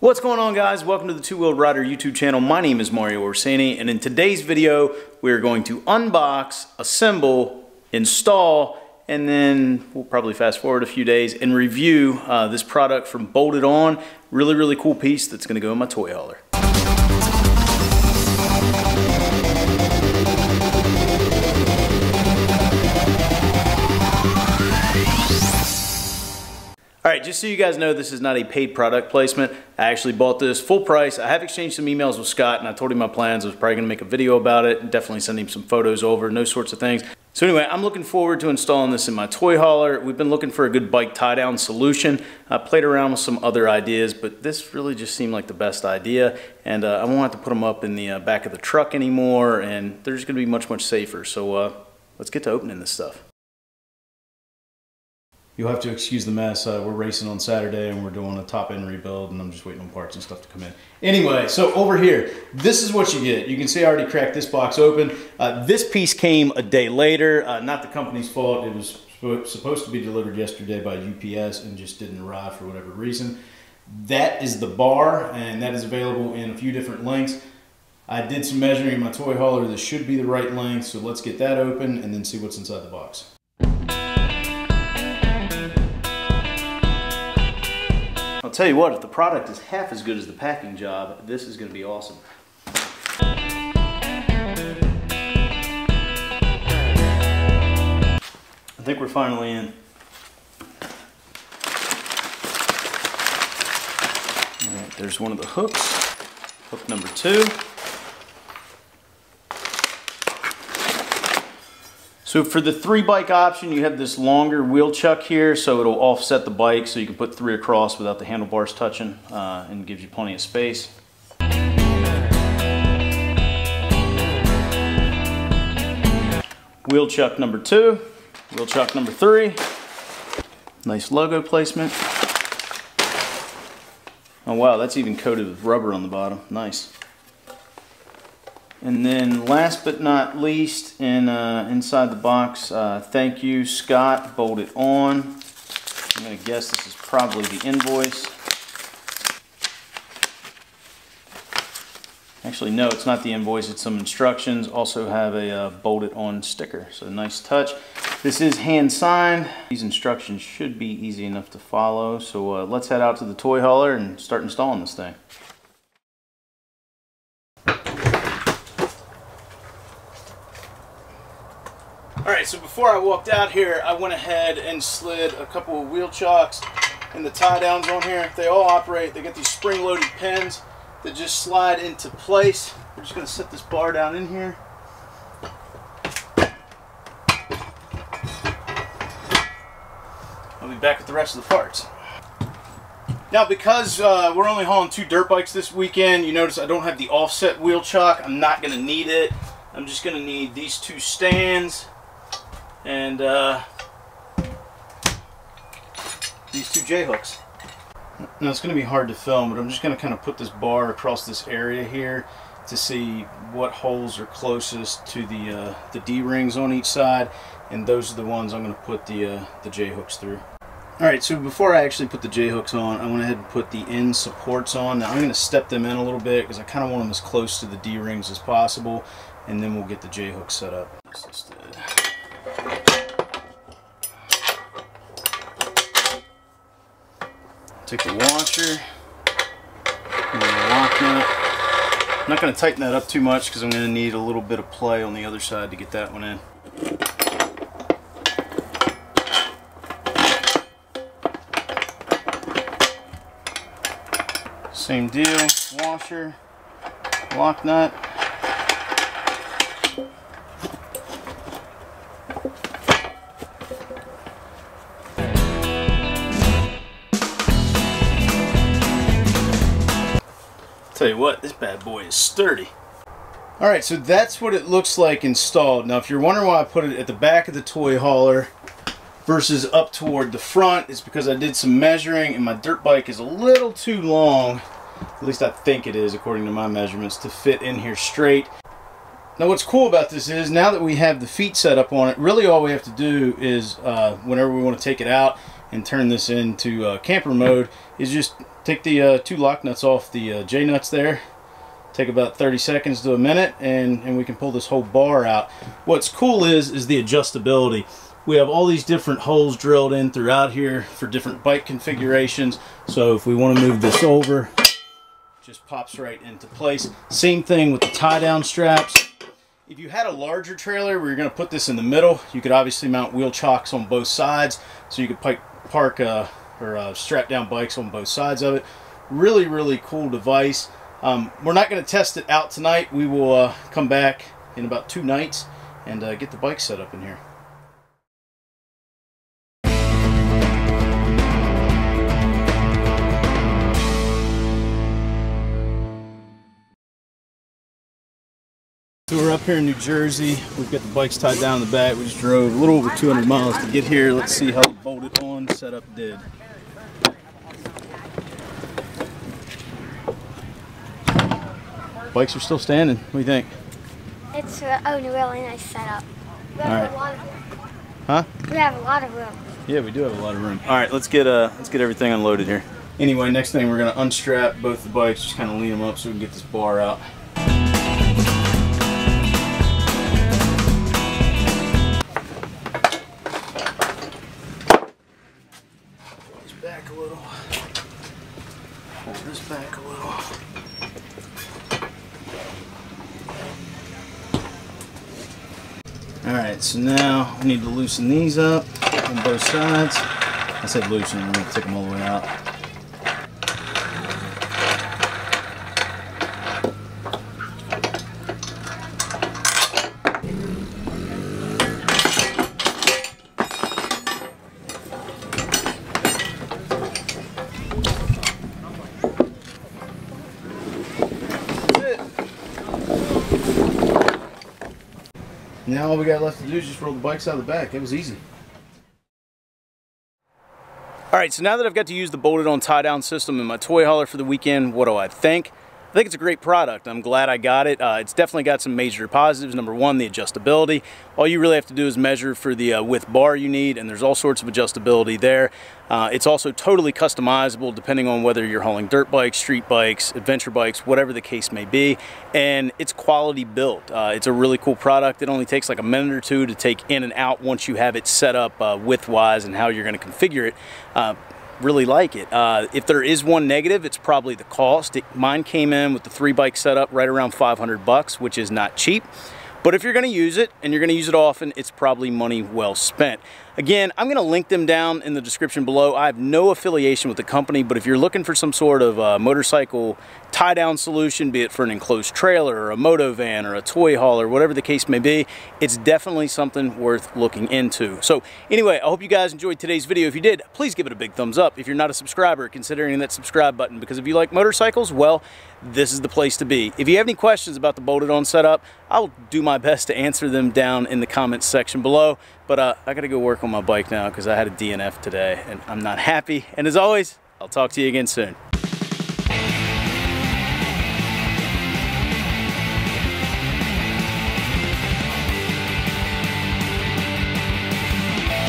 What's going on guys? Welcome to the Two Wheeled Rider YouTube channel. My name is Mario Orsini and in today's video we're going to unbox, assemble, install, and then we'll probably fast forward a few days and review uh, this product from Bolt It On. Really, really cool piece that's gonna go in my toy hauler. Right, just so you guys know, this is not a paid product placement. I actually bought this full price. I have exchanged some emails with Scott and I told him my plans. I was probably gonna make a video about it definitely send him some photos over those sorts of things. So anyway, I'm looking forward to installing this in my toy hauler. We've been looking for a good bike tie down solution. I played around with some other ideas, but this really just seemed like the best idea. And uh, I won't have to put them up in the uh, back of the truck anymore and they're just gonna be much, much safer. So uh, let's get to opening this stuff. You'll have to excuse the mess. Uh, we're racing on Saturday and we're doing a top end rebuild and I'm just waiting on parts and stuff to come in. Anyway, so over here, this is what you get. You can see I already cracked this box open. Uh, this piece came a day later. Uh, not the company's fault. It was supposed to be delivered yesterday by UPS and just didn't arrive for whatever reason. That is the bar and that is available in a few different lengths. I did some measuring in my toy hauler. This should be the right length. So let's get that open and then see what's inside the box. Tell you what, if the product is half as good as the packing job, this is going to be awesome. I think we're finally in. Right, there's one of the hooks, hook number two. So for the three bike option, you have this longer wheel chock here, so it'll offset the bike so you can put three across without the handlebars touching uh, and gives you plenty of space. Wheel chock number two, wheel chock number three. Nice logo placement. Oh wow, that's even coated with rubber on the bottom. Nice. And then last but not least, in uh, inside the box, uh, thank you, Scott, bolt it On. I'm going to guess this is probably the invoice. Actually, no, it's not the invoice. It's some instructions. Also have a uh, Bolt It On sticker. So nice touch. This is hand signed. These instructions should be easy enough to follow. So uh, let's head out to the toy hauler and start installing this thing. So before I walked out here, I went ahead and slid a couple of wheel chocks and the tie downs on here. They all operate, they get these spring-loaded pins that just slide into place. We're just going to set this bar down in here. I'll be back with the rest of the parts. Now because uh, we're only hauling two dirt bikes this weekend, you notice I don't have the offset wheel chock. I'm not going to need it. I'm just going to need these two stands and uh, these two J-hooks. Now it's going to be hard to film, but I'm just going to kind of put this bar across this area here to see what holes are closest to the uh, the D-rings on each side, and those are the ones I'm going to put the uh, the J-hooks through. Alright, so before I actually put the J-hooks on, I went ahead and put the end supports on. Now I'm going to step them in a little bit because I kind of want them as close to the D-rings as possible, and then we'll get the J-hooks set up. Take the washer and the lock nut. I'm not going to tighten that up too much because I'm going to need a little bit of play on the other side to get that one in. Same deal, washer, lock nut. Tell you what, this bad boy is sturdy. Alright, so that's what it looks like installed. Now, if you're wondering why I put it at the back of the toy hauler versus up toward the front, it's because I did some measuring and my dirt bike is a little too long, at least I think it is according to my measurements, to fit in here straight. Now what's cool about this is now that we have the feet set up on it, really all we have to do is uh, whenever we want to take it out, and turn this into uh, camper mode is just take the uh, two lock nuts off the uh, J-nuts there take about 30 seconds to a minute and, and we can pull this whole bar out. What's cool is, is the adjustability. We have all these different holes drilled in throughout here for different bike configurations. So if we want to move this over, just pops right into place. Same thing with the tie down straps. If you had a larger trailer where you're going to put this in the middle, you could obviously mount wheel chocks on both sides. So you could park uh, or uh, strap down bikes on both sides of it. Really, really cool device. Um, we're not going to test it out tonight. We will uh, come back in about two nights and uh, get the bike set up in here. So we're up here in New Jersey. We've got the bikes tied down in the back. We just drove a little over 200 miles to get here. Let's see how the Bolt It On setup did. Bikes are still standing. What do you think? It's a really nice setup. We have All right. a lot of room. Huh? We have a lot of room. Yeah, we do have a lot of room. All right, let's get uh, let's get everything unloaded here. Anyway, next thing we're gonna unstrap both the bikes, just kind of lean them up so we can get this bar out. Pull this back a little. Alright, so now we need to loosen these up on both sides. I said loosen, I'm going to take them all the way out. Now all we got left to do is just roll the bikes out of the back. It was easy. All right, so now that I've got to use the Bolt It On tie down system in my toy hauler for the weekend, what do I think? I think it's a great product. I'm glad I got it. Uh, it's definitely got some major positives. Number one, the adjustability. All you really have to do is measure for the uh, width bar you need, and there's all sorts of adjustability there. Uh, it's also totally customizable depending on whether you're hauling dirt bikes, street bikes, adventure bikes, whatever the case may be. And it's quality built. Uh, it's a really cool product. It only takes like a minute or two to take in and out once you have it set up uh, width-wise and how you're going to configure it uh, really like it. Uh, if there is one negative, it's probably the cost. It, mine came in with the three bike setup right around 500 bucks, which is not cheap. But if you're gonna use it and you're gonna use it often, it's probably money well spent. Again, I'm gonna link them down in the description below. I have no affiliation with the company, but if you're looking for some sort of uh, motorcycle tie-down solution, be it for an enclosed trailer or a moto van or a toy hauler, whatever the case may be, it's definitely something worth looking into. So anyway, I hope you guys enjoyed today's video. If you did, please give it a big thumbs up. If you're not a subscriber, considering that subscribe button, because if you like motorcycles, well, this is the place to be. If you have any questions about the Bolt It On setup, I'll do my best to answer them down in the comments section below. But uh, I gotta go work on my bike now because I had a DNF today and I'm not happy. And as always, I'll talk to you again soon.